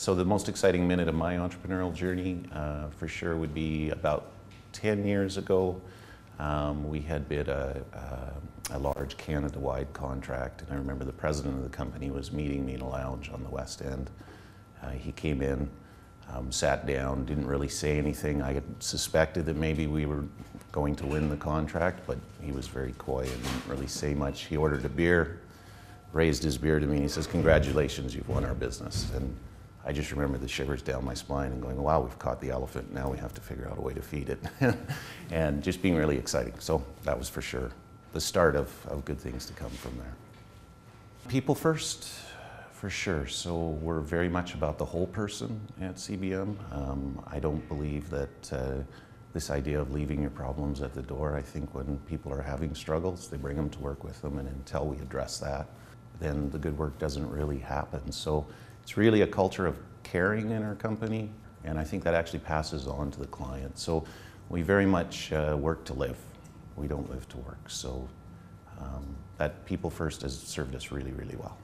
So the most exciting minute of my entrepreneurial journey, uh, for sure, would be about 10 years ago. Um, we had bid a, a, a large Canada-wide contract, and I remember the president of the company was meeting me in a lounge on the West End. Uh, he came in, um, sat down, didn't really say anything. I had suspected that maybe we were going to win the contract, but he was very coy and didn't really say much. He ordered a beer, raised his beer to me, and he says, "Congratulations, you've won our business." And I just remember the shivers down my spine and going, wow, we've caught the elephant. Now we have to figure out a way to feed it. and just being really exciting. So that was for sure the start of, of good things to come from there. People first, for sure. So we're very much about the whole person at CBM. Um, I don't believe that uh, this idea of leaving your problems at the door, I think when people are having struggles, they bring them to work with them, and until we address that, then the good work doesn't really happen. So it's really a culture of caring in our company, and I think that actually passes on to the client. So we very much uh, work to live. We don't live to work. So um, that people first has served us really, really well.